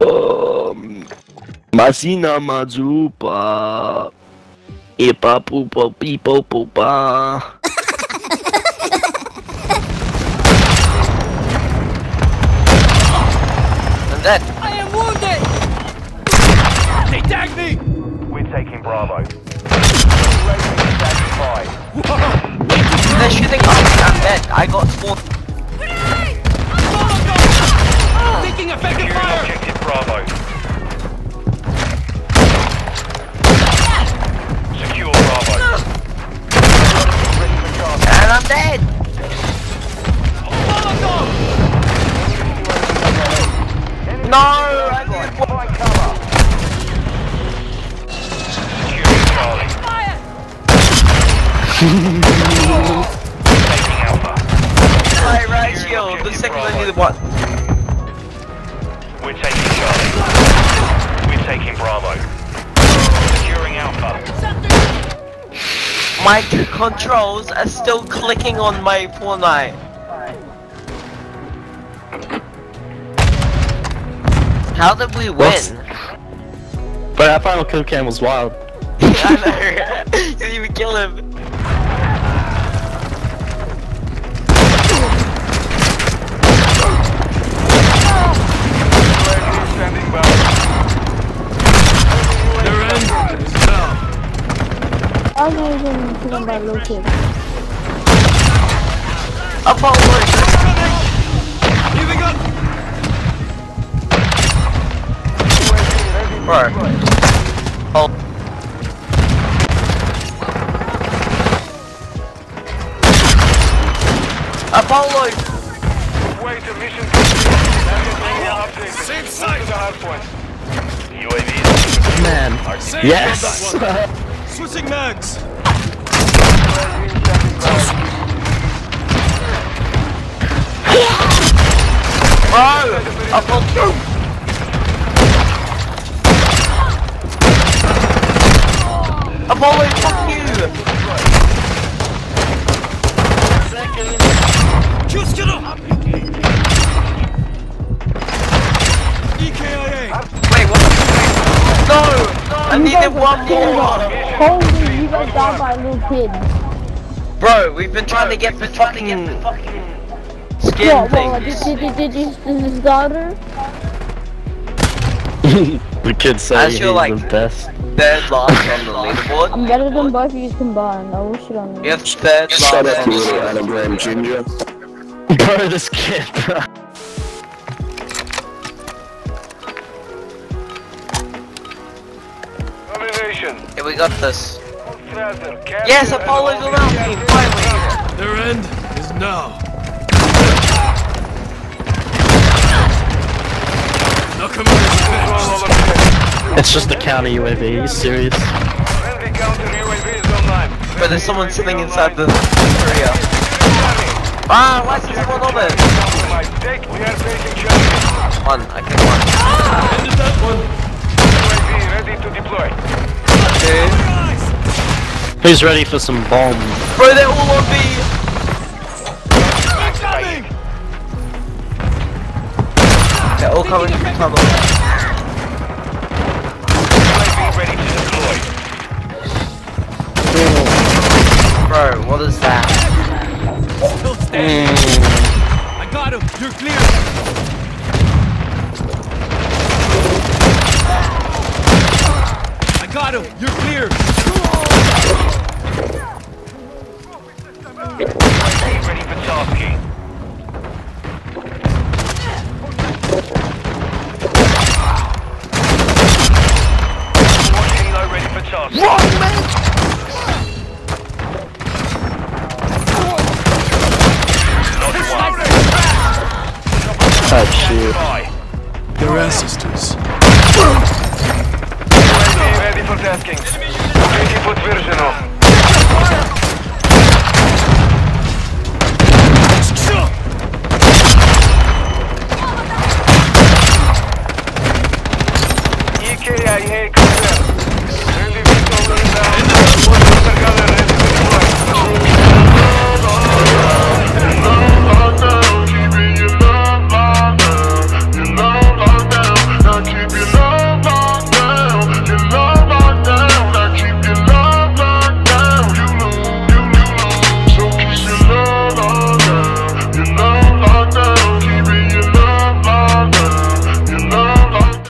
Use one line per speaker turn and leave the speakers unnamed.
Um, Masina Mazupa. Ipa poopa peepo poopa.
I'm dead.
I am wounded! They tagged me!
We're taking Bravo. Raising standing by.
They're shooting at me. I'm dead. I got spawned. My right shield. The second I needed one.
We're taking Charlie. We're taking Bravo. Securing Alpha.
My controls are still clicking on my Fortnite. How did we win?
What's- But that final kill cam was wild.
I know. you didn't even kill him.
I'm not even thinking about little kids.
Apollo.
Giving up!
Bro. Oh. Apollo!
Wait, the mission
Same site.
to the hard point. UAV
Man. Yes.
Switching mags!
Bro! Apollo! Apollo, fuck you!
Just get up! EKIA!
Wait, what? No! I
You
needed one more!
Me. Holy, you guys died by a little kid.
Bro, we've been trying to get the fucking skin
What, what, did,
things.
did, did, did, you, did his daughter?
the kid said
As
he's
you're like-
the best.
Third last on the leaderboard.
I'm better than both of you combined. I wish it on you.
You have third last
Shout out
on
to
the
little
leaderboard.
anagram junior.
Bro, this kid.
Combination.
Yeah, we got this. Yes,
capture
Apollo's around
the
me, finally!
Their end is now. Nakamura's
Control
finished.
it's just a counter UAV. Are you serious?
Friendly counter UAV is online.
But there's someone sitting inside the area. Ah, why is there someone on it?
We are.
One, I can one.
Ended that one.
UAV ready to deploy.
Two.
Who's ready for some bomb?
Bro, they're all on me!
Incoming!
They're all coming from tunnel.
UAV ready to deploy.
Bro, what is that?
Still standing.
Mm,
I got him. You're clear. Him. You're clear.
Ready for tasking. One kilo ready for tasking. Not one.
oh shit.
Bye.
Your ancestors.
Перезарядки. Третий подтверждено. EKIA